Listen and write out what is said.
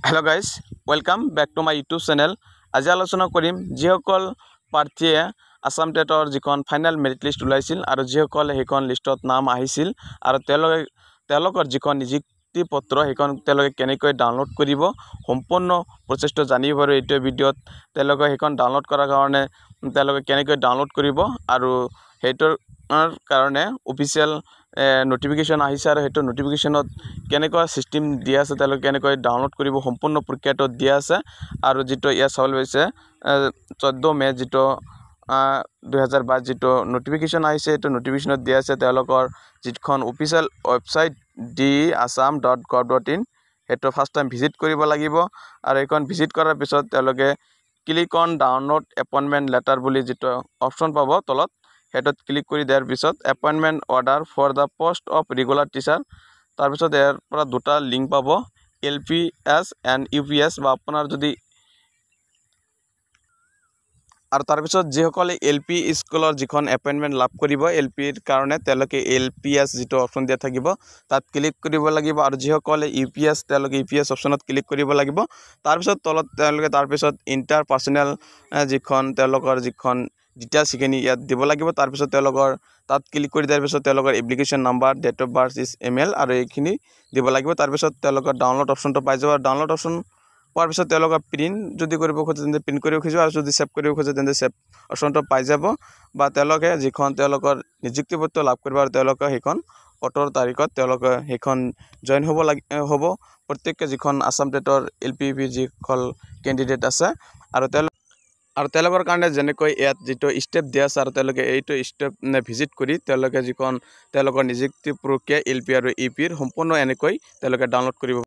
Hello' guys welcome back to my YouTube channel আজি আলোচনা কৰিম যিসকল প্ৰাৰ্থীয়ে আছাম টেটৰ যিখন ফাইনেল মেৰিট লিষ্ট ওলাইছিল আৰু যিসকলে সেইখন লিষ্টত নাম আহিছিল আৰু তেওঁলোকে তেওঁলোকৰ যিখন নিযুক্তি পত্ৰ সেইখন তেওঁলোকে কেনেকৈ ডাউনলোড কৰিব সম্পূৰ্ণ প্ৰচেছটো জানিব পাৰোঁ এইটো ভিডিঅ'ত তেওঁলোকে সেইখন ডাউনলোড কৰাৰ কাৰণে তেওঁলোকে কেনেকৈ ডাউনলোড কৰিব আৰু সেইটোৰ কাৰণে অফিচিয়েল নটিফিকেশ্যন আহিছে আৰু সেইটো নটিফিকেশ্যনত কেনেকুৱা ছিষ্টেম দিয়া আছে তেওঁলোকে কেনেকৈ ডাউনলোড কৰিব সম্পূৰ্ণ প্ৰক্ৰিয়াটো দিয়া আছে। আৰু যিটো ইয়াত চাবলৈ পাইছে চৈধ্য মে' যিটো দুহেজাৰ বাইছ যিটো নটিফিকেশ্যন আহিছে সেইটো নটিফিকেশ্যনত দিয়া আছে তেওঁলোকৰ যিখন official website D Assam dot gov dot in সেইটো ফাৰ্ষ্ট টাইম ভিজিট কৰিব লাগিব। আৰু এইখন ভিজিট কৰাৰ পিছত তেওঁলোকে click on download appointment letter বুলি যিটো অপশ্যন পাব তলত সেইটোত ক্লিক কৰি দিয়াৰ পিছত appointment order for the post of regular teacher তাৰপিছত ইয়াৰ পৰা দুটা লিংক পাব L P S and U P S বা আপোনাৰ যদি আৰু তাৰপিছত যিসকলে এল পি স্কুলৰ যিখন এপইণ্টমেণ্ট লাভ কৰিব এল পিৰ কাৰণে তেওঁলোকে এল পি এছ যিটো অপশ্যন দিয়া থাকিব তাত ক্লিক কৰিব লাগিব আৰু যিসকলে ইউ পি এছ তেওঁলোকে ইউ পি এছ অপশ্যনত ক্লিক কৰিব লাগিব। তাৰপিছত তলত তেওঁলোকে তাৰপিছত ইণ্টাৰ পাৰ্চনেল যিখন তেওঁলোকৰ যিখন ডিটেইলছ সেইখিনি ইয়াত দিব লাগিব তাৰপিছত তেওঁলোকৰ তাত ক্লিক কৰি দিয়াৰ পিছত তেওঁলোকৰ application number date of birth is email আৰু এইখিনি দিব লাগিব। তাৰপিছত তেওঁলোকৰ ডাউনলোড অপশ্যনটো পাই যাব। আৰু ডাউনলোড অপশ্যন পোৱাৰ পিছত তেওঁলোকে প্ৰিণ্ট যদি কৰিব খোজে তেন্তে প্ৰিণ্ট কৰিব খোজো আৰু যদি ছেভ কৰিব খোজে তেন্তে ছেভ অপশ্যনটো পাই যাব। বা তেওঁলোকে যিখন তেওঁলোকৰ নিযুক্তি পত্ৰ লাভ কৰিব আৰু তেওঁলোকে সেইখন ওঠৰ তাৰিখত তেওঁলোকে সেইখন জইন হ'ব লাগি হ'ব। প্ৰত্যেকে যিখন আছাম টেটৰ এল পি পি যিসকল কেণ্ডিডেট আছে। আৰু তেওঁলোক কাৰণে যেনেকৈ ইয়াত যিটো ষ্টেপ দিয়া আছে তেওঁলোকে এইটো ষ্টেপ ভিজিট তেওঁলোকে যিখন নিযুক্তি প্ৰক্ৰিয়া এল পি আৰু ইউ পিৰ সম্পূৰ্ণ এনেকৈ ডাউনলোড কৰিব